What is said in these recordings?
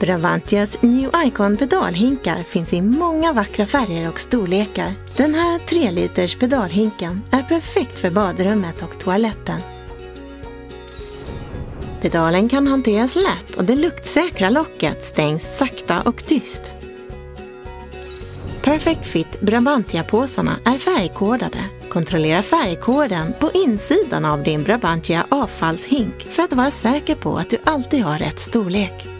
Bravantias New Icon pedalhinkar finns i många vackra färger och storlekar. Den här 3 liters pedalhinken är perfekt för badrummet och toaletten. Pedalen kan hanteras lätt och det luktsäkra locket stängs sakta och tyst. Perfect Fit Brabantia-påsarna är färgkodade. Kontrollera färgkoden på insidan av din Brabantia avfallshink för att vara säker på att du alltid har rätt storlek.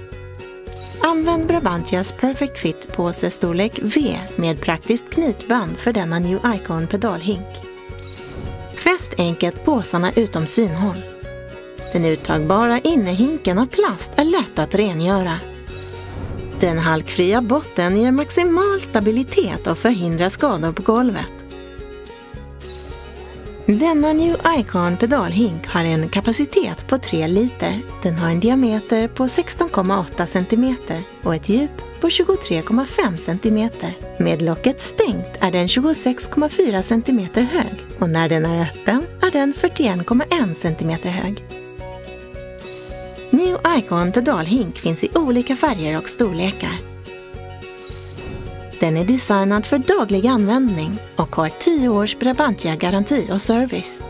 Använd Brabantias Perfect Fit påse storlek V med praktiskt knytband för denna New Icon pedalhink. Fäst enkelt påsarna utom synhåll. Den uttagbara innerhinken av plast är lätt att rengöra. Den halkfria botten ger maximal stabilitet och förhindrar skador på golvet. Denna New Icon pedalhink har en kapacitet på 3 liter. Den har en diameter på 16,8 cm och ett djup på 23,5 cm. Med locket stängt är den 26,4 cm hög och när den är öppen är den 41,1 cm hög. New Icon pedalhink finns i olika färger och storlekar. Den är designad för daglig användning och har 10 års Brabantia-garanti och service.